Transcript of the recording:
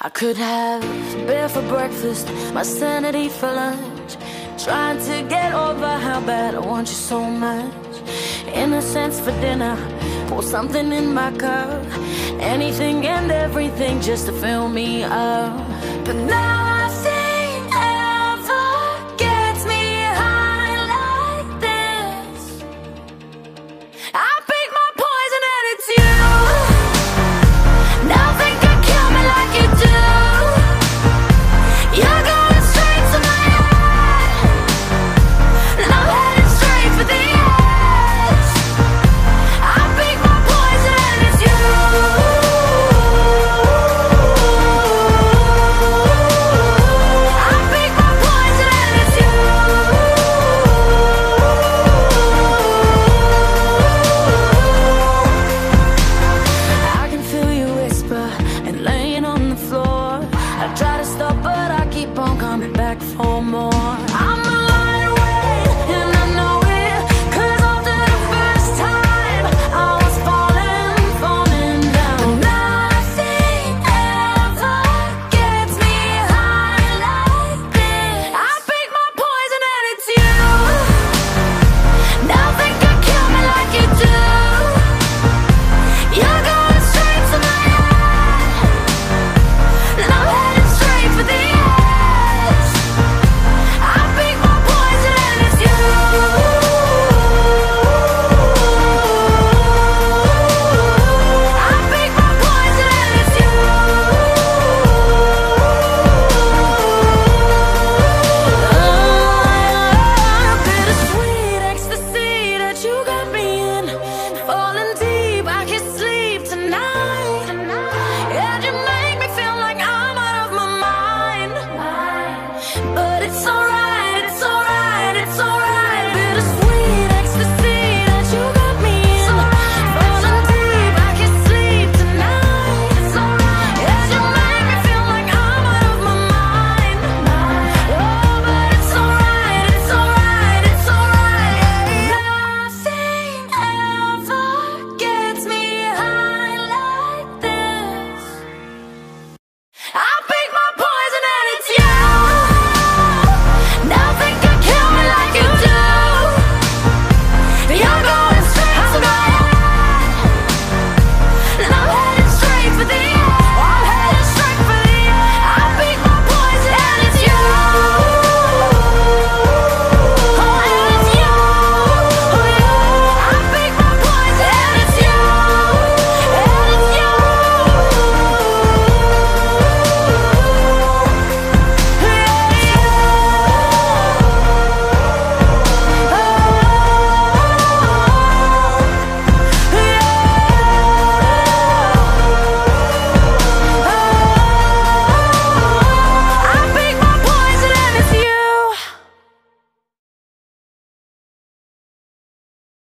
I could have beer for breakfast, my sanity for lunch. Trying to get over how bad I want you so much. Innocence for dinner, pour something in my cup. Anything and everything just to fill me up. But keep on coming back for more. I'm